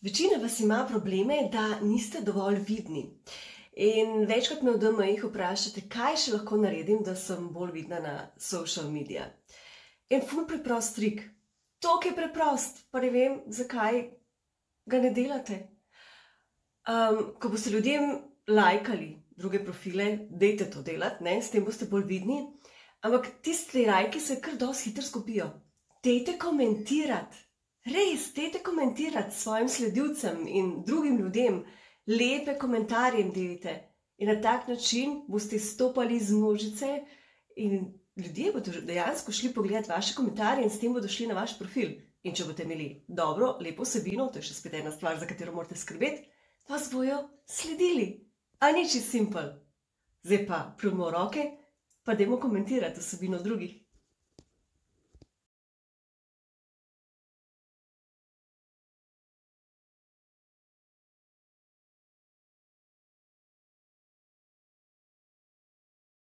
Večina vas ima probleme, da niste dovolj vidni. In večkrat me v DMI-jih vprašate, kaj še lahko naredim, da sem bolj vidna na social medijih. En ful preprost trik. To je preprost, pa ne vem, zakaj ga ne delate. Um, ko boste ljudem lajkali druge profile, dejte to delati, ne? s tem boste bolj vidni. Ampak tisti lajki se kar dosti hitro skupijo. Dejte komentirati. Res, dajte komentirati svojim sledilcem in drugim ljudem, lepe komentarje jim delite. In na tak način boste stopali iz množice, in ljudje bodo dejansko šli pogledat vaše komentarje, in s tem bodo šli na vaš profil. In če boste imeli dobro, lepo vsebino, to je še spet ena stvar, za katero morate skrbeti, vas bojo sledili. A nič je simpel. Zdaj pa, pljemo roke, pa dajmo komentirati vsebino drugih.